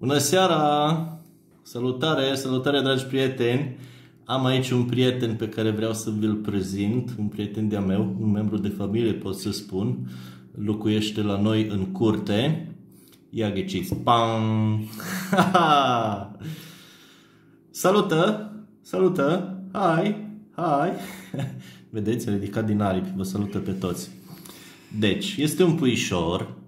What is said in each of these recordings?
Bună seara! Salutare, salutare dragi prieteni! Am aici un prieten pe care vreau să vi-l prezint, un prieten de-a meu, un membru de familie pot să spun, locuiește la noi în curte. Ia ghiciți, pam! Salută! Salută! Hai! Hai! Vedeți, a ridicat din aripi, vă salută pe toți. Deci, este un puișor,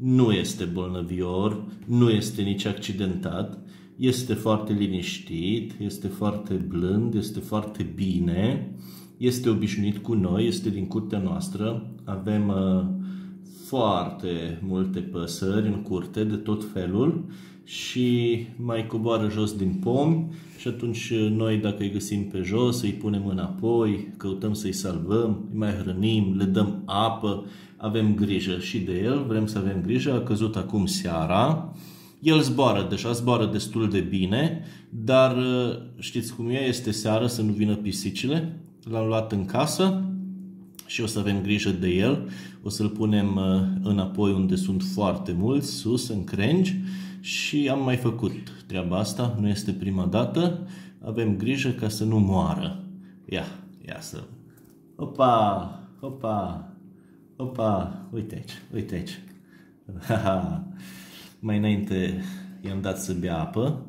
nu este bolnăvior, nu este nici accidentat, este foarte liniștit, este foarte blând, este foarte bine, este obișnuit cu noi, este din curtea noastră, avem uh, foarte multe păsări în curte de tot felul și mai coboară jos din pomi și atunci uh, noi dacă îi găsim pe jos, îi punem înapoi, căutăm să-i salvăm, îi mai hrănim, le dăm apă, avem grijă și de el, vrem să avem grijă, a căzut acum seara, el zboară, deja zboară destul de bine, dar uh, știți cum e, este seară să nu vină pisicile, l-am luat în casă și o să avem grijă de el, o să-l punem uh, înapoi unde sunt foarte mulți, sus, în crengi, și am mai făcut treaba asta, nu este prima dată, avem grijă ca să nu moară. Ia, ia să... Opa, opa, opa, uite aici, uite aici. mai înainte i-am dat să bea apă,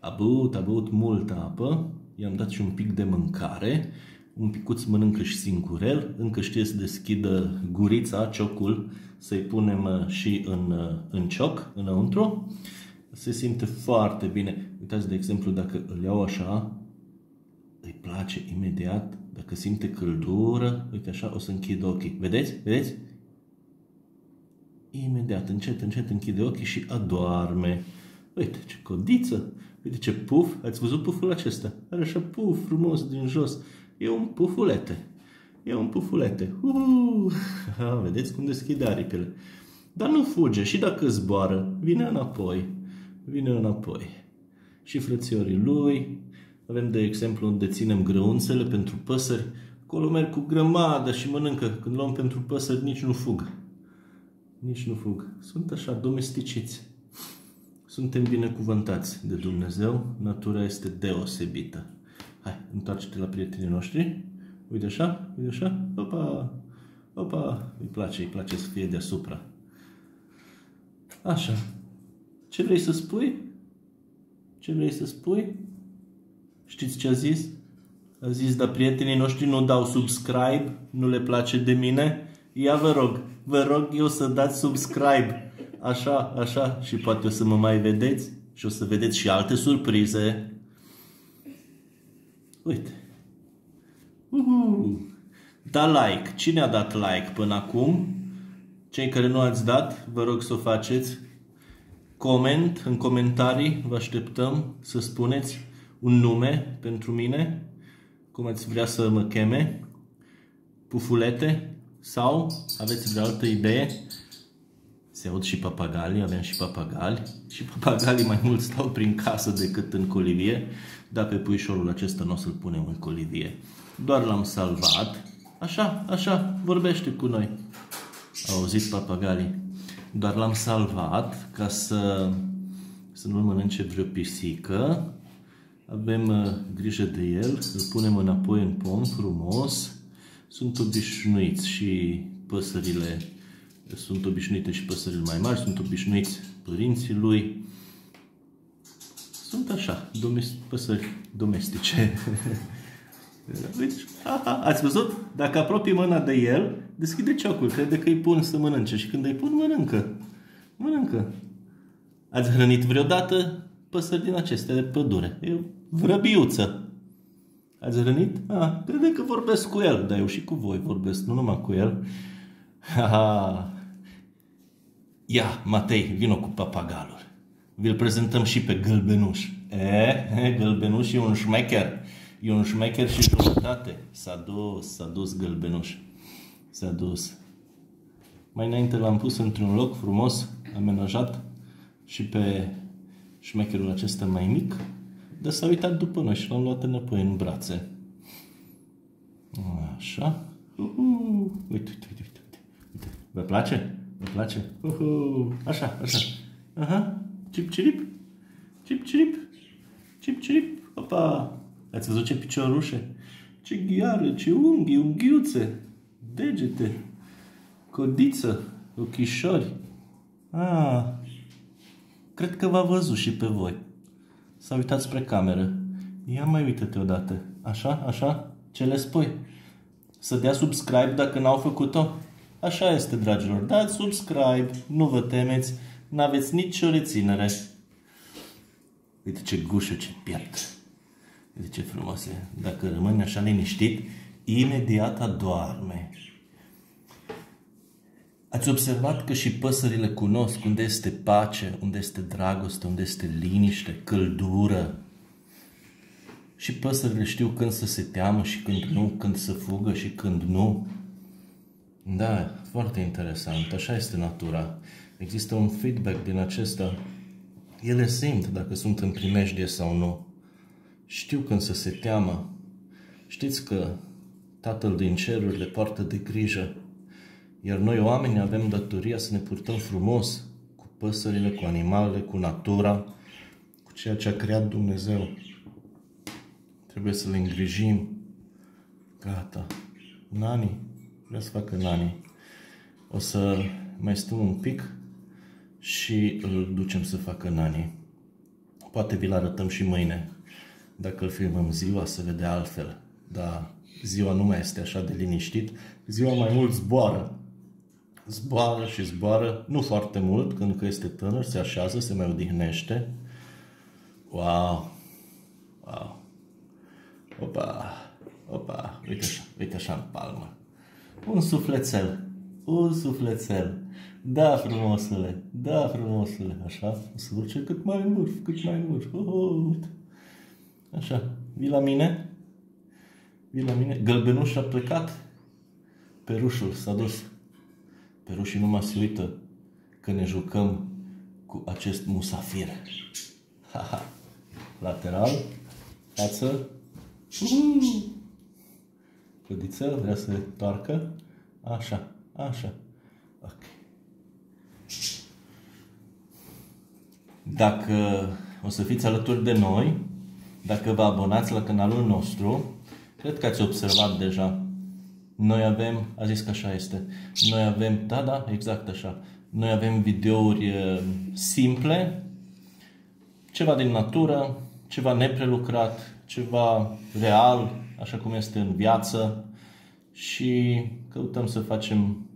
a băut, a băut multă apă, i-am dat și un pic de mâncare, un picuț mănâncă și singurel, încă știe să deschidă gurița, ciocul, să-i punem uh, și în, uh, în cioc, înăuntru. Se simte foarte bine. Uitați, de exemplu, dacă îl iau așa, îi place imediat. Dacă simte căldură, uite așa, o să închid ochii. Vedeți? Vedeți? Imediat, încet, încet închide ochii și adorme. Uite ce codiță! Uite ce puf! Ați văzut puful acesta? Are așa puf frumos din jos. E un pufulete. E un pufulete. Uh, vedeți cum deschide aripile. Dar nu fuge. Și dacă zboară, vine înapoi. Vine înapoi. Și frățiorii lui. Avem, de exemplu, unde ținem grăunțele pentru păsări. Acolo merg cu grămadă și mănâncă. Când luăm pentru păsări, nici nu fug. Nici nu fug. Sunt așa, domesticiți. Suntem binecuvântați de Dumnezeu. Natura este deosebită. Hai, întoarce-te la prietenii noștri. Uite așa, uite așa. Opa, opa. Îi place, îi place să fie deasupra. Așa. Ce vrei să spui? Ce vrei să spui? Știți ce a zis? A zis, dar prietenii noștri nu dau subscribe, nu le place de mine. Ia vă rog, vă rog eu să dați subscribe. Așa, așa și poate o să mă mai vedeți și o să vedeți și alte surprize. Uite. Uhu. Da like. Cine a dat like până acum? Cei care nu ați dat, vă rog să o faceți. Coment în comentarii, vă așteptăm să spuneți un nume pentru mine, cum ați vrea să mă cheme, pufulete sau aveți vreo altă idee. Se aud și papagalii, avem și papagali și papagalii mai mult stau prin casă decât în colivie, dar pe puișorul acesta nu o să-l punem în colivie. Doar l-am salvat. Așa, așa, vorbește cu noi. Au auzit papagalii. Doar l-am salvat ca să, să nu-l mănânce vreo pisică. Avem uh, grijă de el, îl punem înapoi în pom frumos. Sunt obișnuiți și păsările sunt obișnuite și păsările mai mari, sunt obișnuiți părinții lui. Sunt așa, domest păsări domestice. Deci, aha, ați văzut? Dacă apropii mâna de el, deschide ciocul, crede că îi pun să mănânce și când îi pun, mănâncă. Mănâncă. Ați hrănit vreodată păsări din acestea de pădure? E vrăbiuță. Ați hrănit? Ah, crede că vorbesc cu el, dar eu și cu voi vorbesc, nu numai cu el. Ha, ha. Ia, Matei, vino cu papagalul. Vi-l prezentăm și pe Gălbenuș. E, Gălbenuș e un șmecher. E un șmecher și jumătate. S-a dus, s-a dus Gălbenuș. S-a dus. Mai înainte l-am pus într-un loc frumos, amenajat și pe șmecherul acesta mai mic, dar s-a uitat după noi și l-am luat înapoi în brațe. Așa. Uhu. Uite, uite, uite, uite. Vă place? Vă place? Uhu. Așa, așa. Aha. Cip cirip. Cip cirip. Cip cirip. Opa! Ați văzut ce piciorușe? Ce ghiară, ce unghii, unghiuțe, degete, codiță, ochișori. Ah, cred că v-a văzut și pe voi. S-a uitat spre cameră. Ia mai uită-te odată. Așa, așa? Ce le spui? Să dea subscribe dacă n-au făcut-o? Așa este, dragilor. Dați subscribe, nu vă temeți, n-aveți nicio reținere. Uite ce gușă, ce piept. Uite ce frumos e. Dacă rămâne așa liniștit, imediat adorme. Ați observat că și păsările cunosc unde este pace, unde este dragoste, unde este liniște, căldură. Și păsările știu când să se teamă și când nu, când să fugă și când nu. Da, foarte interesant. Așa este natura. Există un feedback din acesta. Ele simt dacă sunt în primejdie sau nu. Știu când să se teamă. Știți că Tatăl din ceruri le poartă de grijă. Iar noi oameni avem datoria să ne purtăm frumos cu păsările, cu animalele, cu natura, cu ceea ce a creat Dumnezeu. Trebuie să le îngrijim. Gata. Nani. Vreau să facă nani. O să mai stăm un pic și îl ducem să facă nani. Poate vi-l arătăm și mâine. Dacă îl filmăm ziua, se vede altfel. Dar ziua nu mai este așa de liniștit. Ziua mai mult zboară. Zboară și zboară, nu foarte mult, când că este tânăr, se așează, se mai odihnește. Wow! Wow! Opa! Opa! Uite așa, uite așa în palmă. Un sufletel. Un sufletel. Da, frumosule. Da, frumosule. Așa. O să duce cât mai în vârf, cât mai în vârf. Oh, oh, uite. Așa. Vii la mine? Vii la mine? Gălbenuș a plecat. Perușul s-a dus. Perușii numai se uită că ne jucăm cu acest musafir. Ha, ha. Lateral. Față. Uhuh. Clădiță, vrea să toarcă. Așa, așa. Ok. Dacă o să fiți alături de noi, dacă vă abonați la canalul nostru, cred că ați observat deja. Noi avem, a zis că așa este, noi avem, da, da, exact așa, noi avem videouri simple, ceva din natură, ceva neprelucrat, ceva real, așa cum este în viață și căutăm să facem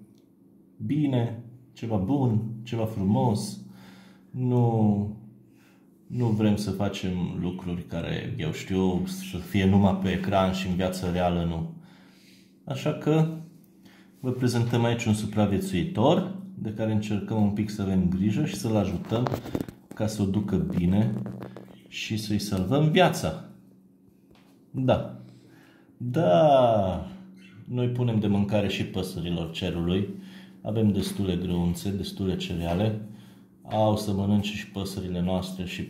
bine, ceva bun, ceva frumos. Nu, nu vrem să facem lucruri care, eu știu, să fie numai pe ecran și în viața reală nu. Așa că vă prezentăm aici un supraviețuitor de care încercăm un pic să avem grijă și să-l ajutăm ca să o ducă bine și să-i salvăm viața. Da. Da. Noi punem de mâncare și păsărilor cerului. Avem destule grăunțe, destule cereale. Au să mănânce și păsările noastre și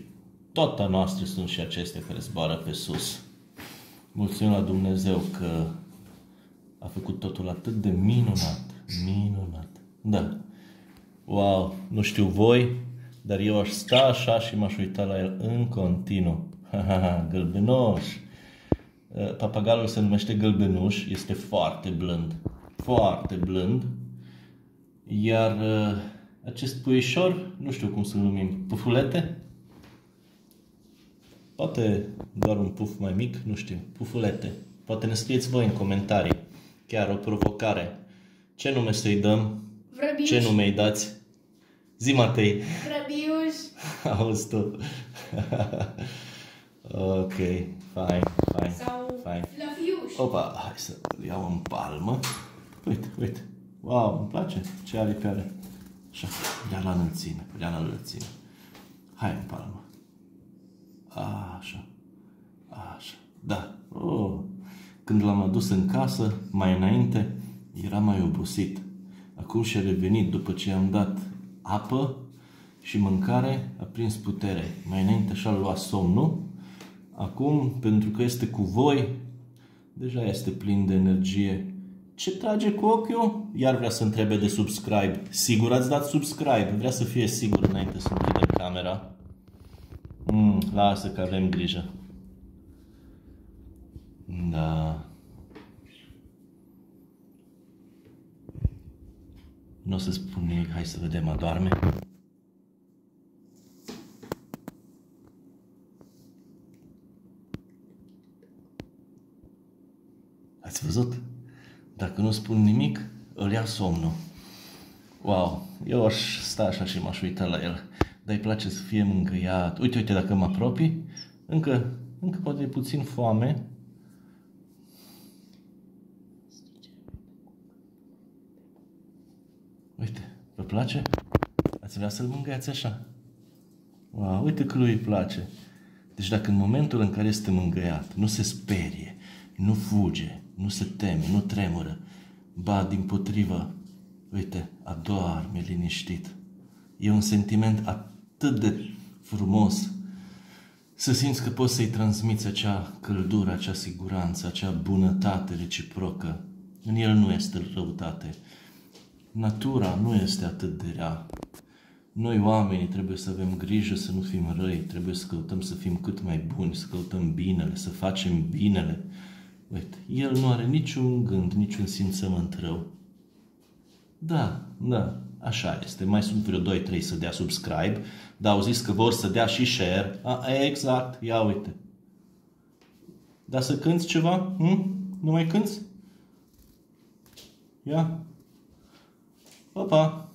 tot a noastre sunt și acestea care zboară pe sus. Mulțumim la Dumnezeu că a făcut totul atât de minunat. Minunat. Da. Wow, nu știu voi, dar eu aș sta așa și m-aș uita la el în continuu. Ha, ha, ha, gălbenoș. Uh, papagalul se numește gălbenuș, este foarte blând. Foarte blând. Iar uh, acest puișor, nu știu cum să-l numim, pufulete? Poate doar un puf mai mic, nu știu, pufulete. Poate ne scrieți voi în comentarii. Chiar o provocare. Ce nume să-i dăm? Vrăbiuș. Ce nume îi dați? Zi, Matei. Vrăbiuș. Auzi tu. ok, fine, fine, Sau fine. Flăfiuș. Opa, hai să îl iau în palmă. Uite, uite. Wow, îmi place ce aripi are. Așa, ia la înălțime, ia la înălțime. Hai în palmă. Așa, așa, da. Oh. Când l-am adus în casă, mai înainte, era mai obosit. Acum și-a revenit după ce i-am dat apă și mâncare, a prins putere. Mai înainte așa-l lua somnul. Acum, pentru că este cu voi, deja este plin de energie. Ce trage cu ochiul? Iar vrea să întrebe de subscribe. Sigur ați dat subscribe. Vrea să fie sigur înainte să închidem camera. Mm, lasă că avem grijă. Da. Nu o să spun nimic, hai să vedem, adorme. Ați văzut? Dacă nu spun nimic, îl ia somnul. Wow, eu aș sta așa și m-aș uita la el. Dar îi place să fie mângâiat. Uite, uite, dacă mă apropii, încă, încă poate e puțin foame. Uite, vă place? Ați vrea să-l mângâiați așa? Wow, uite că lui îi place. Deci dacă în momentul în care este mângâiat, nu se sperie, nu fuge, nu se teme, nu tremură, ba din potrivă, uite, adorme liniștit. E un sentiment atât de frumos să simți că poți să-i transmiți acea căldură, acea siguranță, acea bunătate reciprocă. În el nu este răutate. Natura nu este atât de rea. Noi oamenii trebuie să avem grijă să nu fim răi, trebuie să căutăm să fim cât mai buni, să căutăm binele, să facem binele. Uite, el nu are niciun gând, niciun simțământ rău. Da, da, așa este. Mai sunt vreo 2-3 să dea subscribe, dar au zis că vor să dea și share. A, exact, ia uite. Dar să cânți ceva? Hm? Nu mai cânți? Ia. Opa.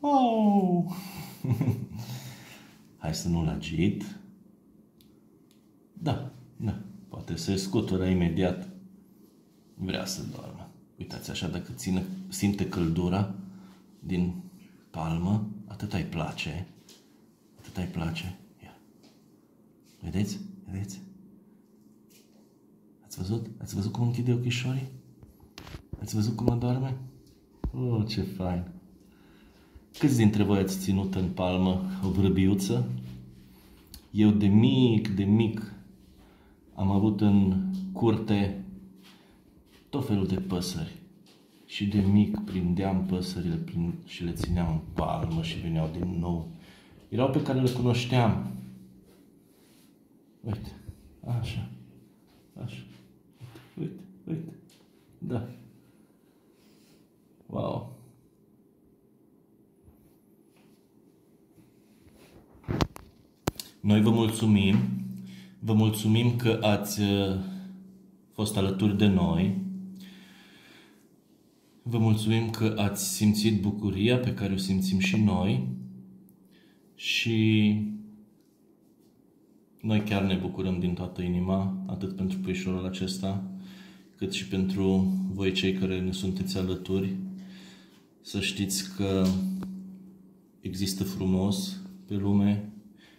Oh. Hai să nu-l agit. Da, da. Poate se scutură imediat. Vrea să doarmă. Uitați așa, dacă ține, simte căldura din palmă, atât îi place. Atât îi place. Ia. Vedeți? Vedeți? Ați văzut? Ați văzut cum închide ochișorii? Ați văzut cum adorme? Oh, ce fain! Câți dintre voi ați ținut în palmă o vrăbiuță? Eu de mic, de mic, am avut în curte tot felul de păsări. Și de mic prindeam păsările prin, și le țineam în palmă și veneau din nou. Erau pe care le cunoșteam. Uite, așa, așa, uite, uite, da. Wow. Noi vă mulțumim Vă mulțumim că ați uh, fost alături de noi. Vă mulțumim că ați simțit bucuria pe care o simțim și noi. Și noi chiar ne bucurăm din toată inima, atât pentru puișorul acesta, cât și pentru voi cei care ne sunteți alături. Să știți că există frumos pe lume,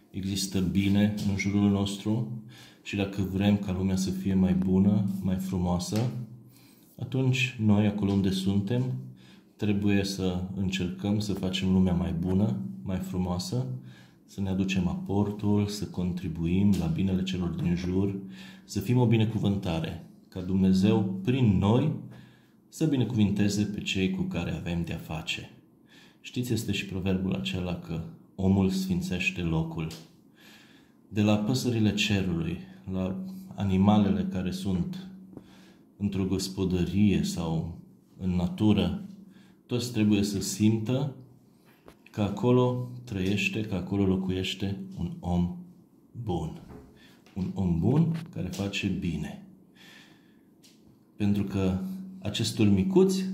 există bine în jurul nostru și dacă vrem ca lumea să fie mai bună, mai frumoasă, atunci noi, acolo unde suntem, trebuie să încercăm să facem lumea mai bună, mai frumoasă, să ne aducem aportul, să contribuim la binele celor din jur, să fim o binecuvântare, ca Dumnezeu, prin noi, să binecuvinteze pe cei cu care avem de-a face. Știți, este și proverbul acela că omul sfințește locul. De la păsările cerului, la animalele care sunt într-o gospodărie sau în natură, toți trebuie să simtă că acolo trăiește, că acolo locuiește un om bun. Un om bun care face bine. Pentru că acestor micuți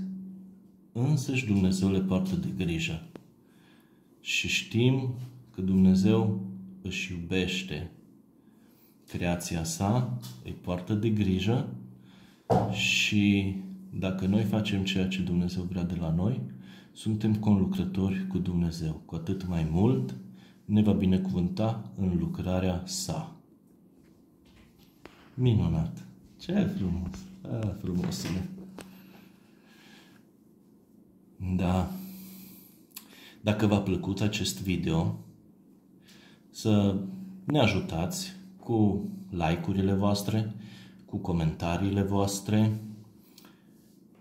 însăși Dumnezeu le poartă de grijă. Și știm că Dumnezeu își iubește creația sa, îi poartă de grijă și dacă noi facem ceea ce Dumnezeu vrea de la noi, suntem conlucrători cu Dumnezeu. Cu atât mai mult ne va binecuvânta în lucrarea sa. Minunat! Ce frumos! Ah, frumosule! Da. Dacă v-a plăcut acest video, să ne ajutați cu like-urile voastre, cu comentariile voastre,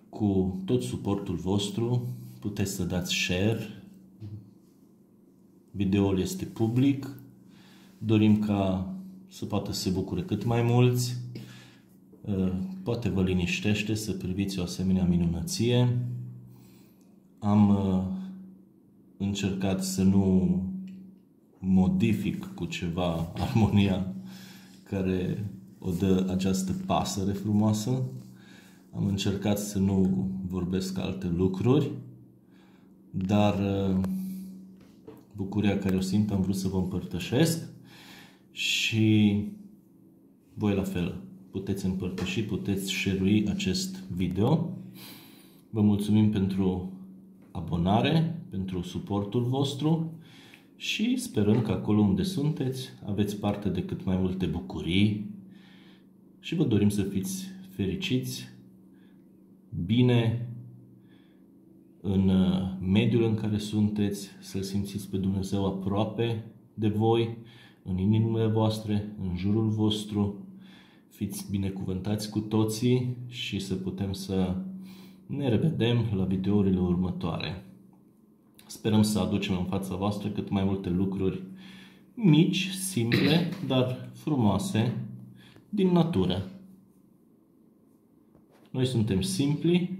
cu tot suportul vostru. Puteți să dați share videoul este public. Dorim ca să poată să se bucure cât mai mulți. Uh, poate vă liniștește să priviți o asemenea minunăție. Am uh, încercat să nu modific cu ceva armonia care o dă această pasăre frumoasă. Am încercat să nu vorbesc alte lucruri, dar uh, bucuria care o simt am vrut să vă împărtășesc și voi la fel puteți împărtăși, puteți share acest video. Vă mulțumim pentru abonare, pentru suportul vostru și sperăm că acolo unde sunteți aveți parte de cât mai multe bucurii și vă dorim să fiți fericiți, bine în uh, mediul în care sunteți, să-L simțiți pe Dumnezeu aproape de voi, în inimile voastre, în jurul vostru. Fiți binecuvântați cu toții și să putem să ne revedem la videourile următoare. Sperăm să aducem în fața voastră cât mai multe lucruri mici, simple, dar frumoase din natură. Noi suntem simpli,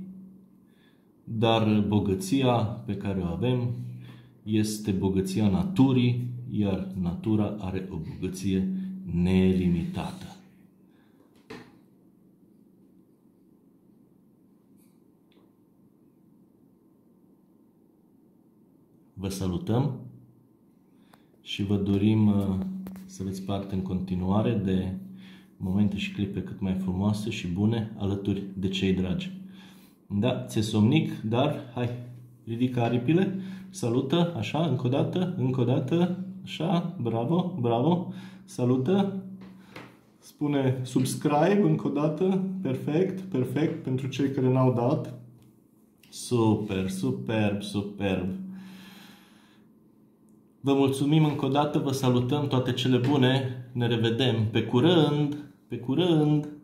dar bogăția pe care o avem este bogăția naturii, iar natura are o bogăție nelimitată. Vă salutăm și vă dorim uh, să aveți parte în continuare de momente și clipe cât mai frumoase și bune alături de cei dragi. Da, ți-e somnic, dar hai, ridică aripile, salută, așa, încă o dată, încă o dată, așa, bravo, bravo, salută, spune subscribe încă o dată, perfect, perfect, pentru cei care n-au dat. Super, superb, superb. Vă mulțumim încă o dată, vă salutăm toate cele bune, ne revedem pe curând, pe curând!